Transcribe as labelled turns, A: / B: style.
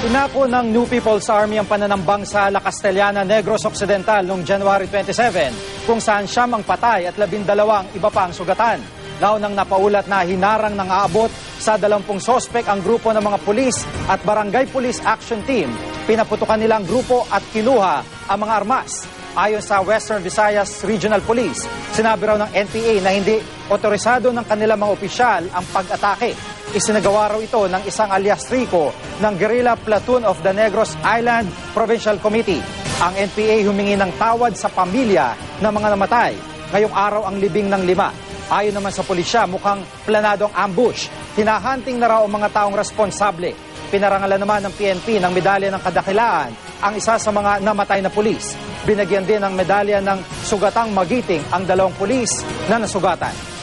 A: Inako ng New People's Army ang pananambang sa La Castellana, Negros Occidental noong January 27, kung saan siyam ang patay at labindalawang iba pa ang sugatan. Naunang napaulat na hinarang ng aabot sa dalampung sospek ang grupo ng mga pulis at Barangay Police Action Team. Pinaputukan nilang grupo at kinuha ang mga armas. Ayon sa Western Visayas Regional Police, sinabi raw ng NPA na hindi otorisado ng kanilang mga opisyal ang pag-atake. Isinagawa raw ito ng isang alias Rico ng Guerrilla Platoon of the Negros Island Provincial Committee. Ang NPA humingi ng tawad sa pamilya ng mga namatay. Ngayong araw ang libing ng lima. Ayon naman sa pulisya, mukhang planadong ambush. Hinahunting na raw ang mga taong responsable. Pinarangalan naman ng PNP ng medalya ng kadakilaan ang isa sa mga namatay na pulis. Binagyan din ng medalya ng sugatang magiting ang dalawang pulis na nasugatan.